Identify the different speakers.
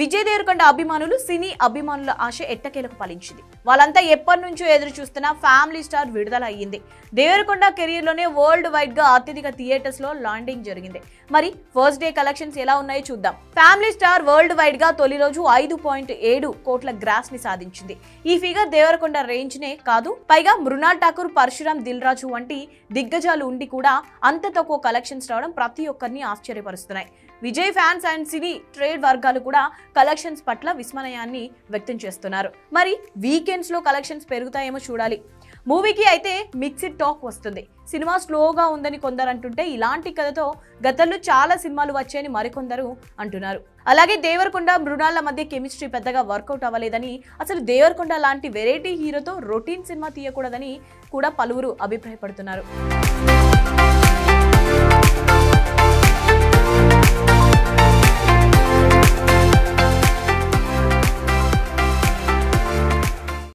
Speaker 1: విజయ్ దేవరకొండ అభిమానులు సినీ అభిమానుల ఆశ ఎట్టకేలకు ఫలించింది. వాళ్ళంతా ఎప్పటి నుంచో ఎదురు చూస్తున్న ఫ్యామిలీ స్టార్ విడుదల అయ్యింది దేవరకొండ కెరీర్లోనే వరల్డ్ వైడ్గా అత్యధిక థియేటర్స్లో లాండింగ్ జరిగింది. మరి ఫస్ట్ డే కలెక్షన్స్ ఎలా ఉన్నాయో చూద్దాం. ఫ్యామిలీ స్టార్ వరల్డ్ వైడ్గా తొలి రోజు ఐదు పాయింట్ ఏడు కోట్ల గ్రాస్ని సాధించింది. ఈ ఫిగర్ దేవరకొండ రేంజ్ నే కాదు పైగా మృణాల్ ఠాకూర్ పరశురామ్ దిల్ రాజు వంటి దిగ్గజాలు ఉండి కూడా అంత తక్కువ కలెక్షన్స్ రావడం ప్రతి ఒక్కరిని ఆశ్చర్యపరుస్తున్నాయి. Vijay fans and cine trade వర్గాలు కూడా కలెక్షన్స్ పట్ల విస్మయాన్ని వ్యక్తం చేస్తున్నారు. మరి వీకెండ్స్లో కలెక్షన్స్ పెరుగుతాయేమో చూడాలి. మూవీకి అయితే మిక్స్డ్ టాక్ వస్తుంది. సినిమా స్లోగా ఉందని కొందరు అంటుంటే ఇలాంటి కథతో గతంలో చాలా సినిమాలు వచ్చాయని మరికొందరు అంటున్నారు. అలాగే దేవరకొండ మృణాల మధ్య కెమిస్ట్రీ పెద్దగా వర్కౌట్ అవ్వలేదని అసలు దేవరకొండ లాంటి వెరైటీ హీరోతో రొటీన్ సినిమా తీయకూడదని కూడా పలువురు అభిప్రాయపడుతున్నారు.